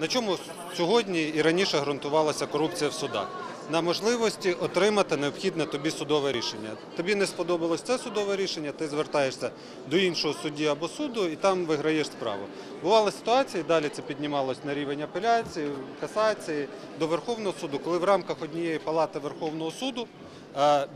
На чому сьогодні і раніше ґрунтувалася корупція в судах? На можливості отримати необхідне тобі судове рішення. Тобі не сподобалось це судове рішення, ти звертаєшся до іншого судді або суду і там виграєш справу. Бували ситуації, далі це піднімалось на рівень апеляції, касації до Верховного суду, коли в рамках однієї палати Верховного суду,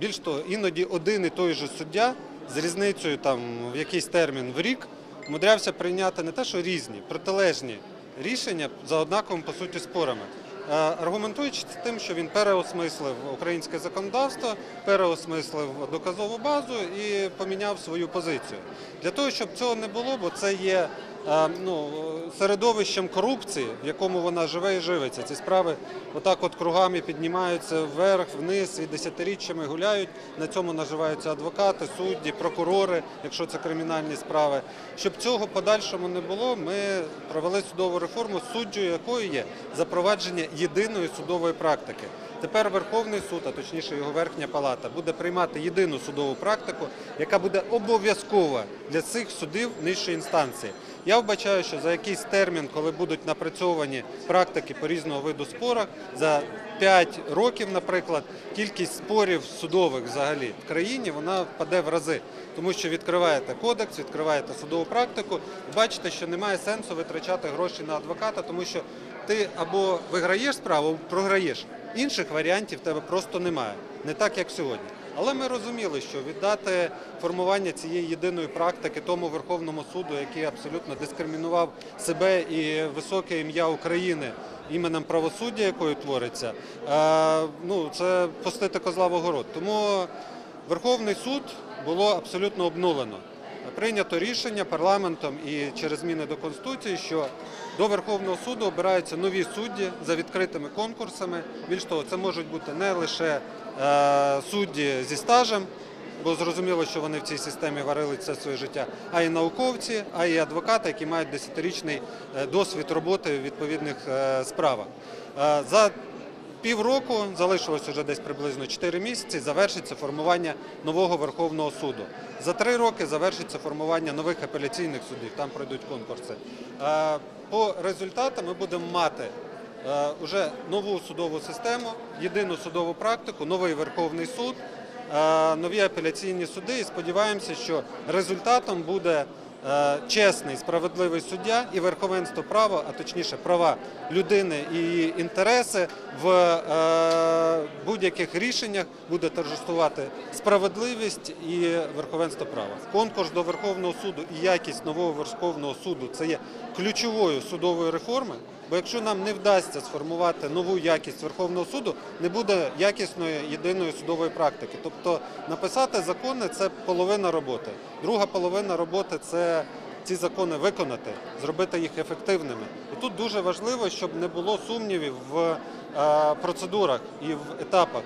більш того, іноді один і той же суддя з різницею там в якийсь термін в рік мудрявся прийняти не те, що різні, протилежні рішення за однаковими по суті спорами. Е, Аргументуючи тим, що він переосмислив українське законодавство, переосмислив доказову базу і поміняв свою позицію. Для того, щоб цього не було, бо це є ну, середовищем корупції, в якому вона живе і живиться. Ці справи отак от кругами піднімаються вверх, вниз і десятиріччями гуляють. На цьому наживаються адвокати, судді, прокурори, якщо це кримінальні справи. Щоб цього подальшому не було, ми провели судову реформу, суджу якої є запровадження єдиної судової практики. Тепер Верховний суд, а точніше його верхня палата, буде приймати єдину судову практику, яка буде обов'язкова для цих судів нижчої інстанції. Я вбачаю, що за якийсь термін, коли будуть напрацьовані практики по різного виду спорах, за 5 років, наприклад, кількість спорів судових взагалі в країні вона впаде в рази, тому що відкриваєте кодекс, відкриваєте судову практику, бачите, що немає сенсу витрачати гроші на адвоката, тому що ти або виграєш справу, або програєш. Інших варіантів в тебе просто немає, не так як сьогодні. Але ми розуміли, що віддати формування цієї єдиної практики тому Верховному суду, який абсолютно дискримінував себе і високе ім'я України іменем правосуддя, якою твориться, е, ну це пустити козла в огород. Тому Верховний суд було абсолютно обнулено. Прийнято рішення парламентом і через зміни до Конституції, що до Верховного суду обираються нові судді за відкритими конкурсами. Більш того, це можуть бути не лише е, судді зі стажем, бо зрозуміло, що вони в цій системі варили все своє життя, а й науковці, а й адвокати, які мають десятирічний е, досвід роботи в відповідних е, справах. За Півроку залишилось вже десь приблизно 4 місяці. Завершиться формування нового Верховного суду. За три роки завершиться формування нових апеляційних судів. Там пройдуть конкурси. Е, По результатам ми будемо мати е, уже нову судову систему, єдину судову практику, новий Верховний суд, е, нові апеляційні суди. І сподіваємося, що результатом буде е, чесний, справедливий суддя і верховенство права, а точніше права людини і її інтереси в е, будь-яких рішеннях буде торжествувати справедливість і верховенство права. Конкурс до Верховного суду і якість нового Верховного суду це є ключовою судовою реформи. Бо якщо нам не вдасться сформувати нову якість Верховного суду, не буде якісної єдиної судової практики. Тобто написати закони це половина роботи. Друга половина роботи це ці закони виконати, зробити їх ефективними. І тут дуже важливо, щоб не було сумнівів в е, процедурах і в етапах.